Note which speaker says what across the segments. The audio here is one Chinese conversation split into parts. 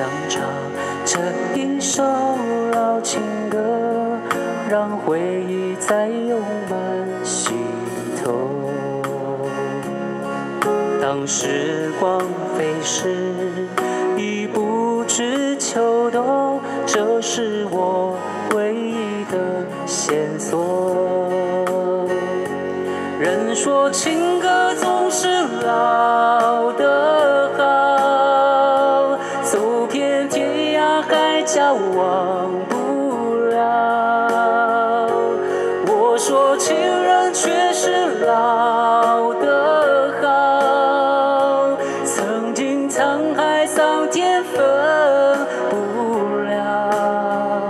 Speaker 1: 想唱这一首老情歌让回忆再涌满心头。当时光飞逝已不知秋冬这是我唯一的线索。人说情却是老的好，曾经沧海桑田分不了。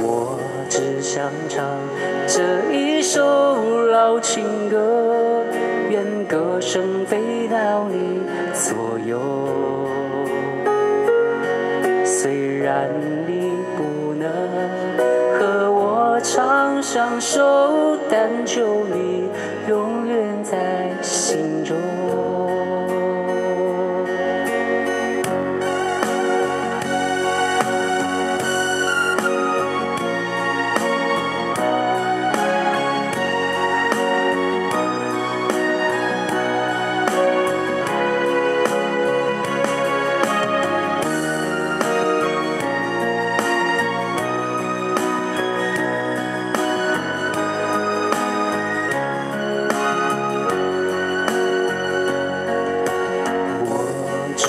Speaker 1: 我只想唱这一首老情歌，愿歌声飞到你左右。虽然你不能长相守，但求你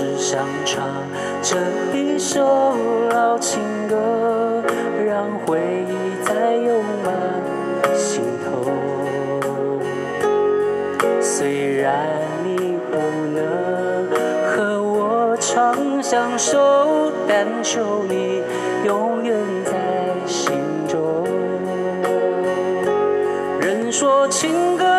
Speaker 1: 只想唱这一首老情歌，让回忆再涌满心头。虽然你不能和我长相守，但求你永远在心中。人说情歌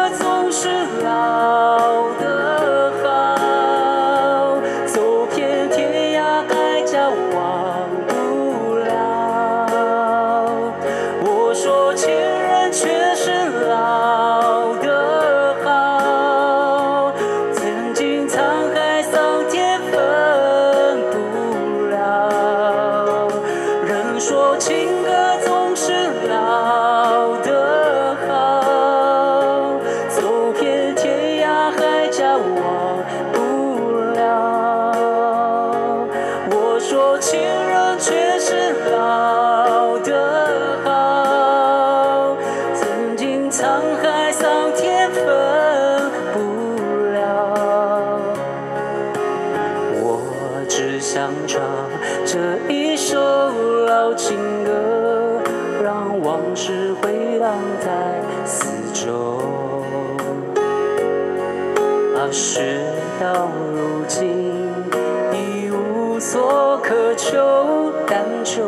Speaker 1: 我情人却是老的好，曾经沧海桑田分不了。我只想唱这一首老情歌，让往事回荡在四周。啊，事到如今所渴求，但求